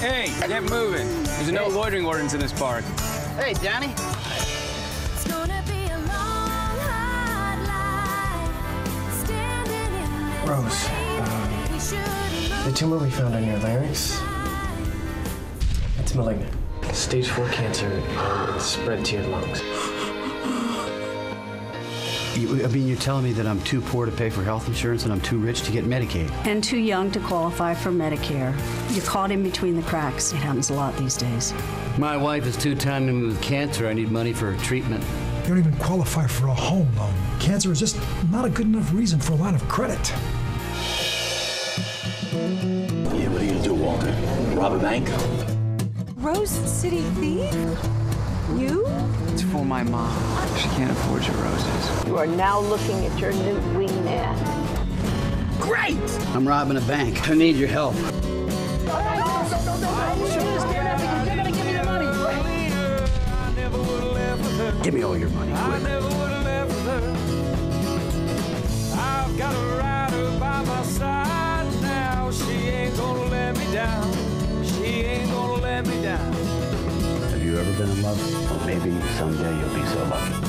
Hey, get moving. There's no loitering ordinance in this park. Hey, Danny. It's gonna be a long, hard life. Standing in this Rose, rain. Um, the tumor we found on your larynx, it's malignant. Stage 4 cancer, and it's spread to your lungs. You, I mean, you're telling me that I'm too poor to pay for health insurance and I'm too rich to get Medicaid. and too young to qualify for Medicare. You're caught in between the cracks. It happens a lot these days. My wife is two-timing with cancer. I need money for her treatment. You don't even qualify for a home loan. Cancer is just not a good enough reason for a line of credit. Yeah, what are you gonna do, Walter? Rob a bank? Rose City Thief? You? My mom. She can't afford your roses. You are now looking at your new wingman. Great! I'm robbing a bank. I need your help. Give me all your money. quick. Gonna let me down. Have you ever been in love? Well, maybe someday you'll be so lucky.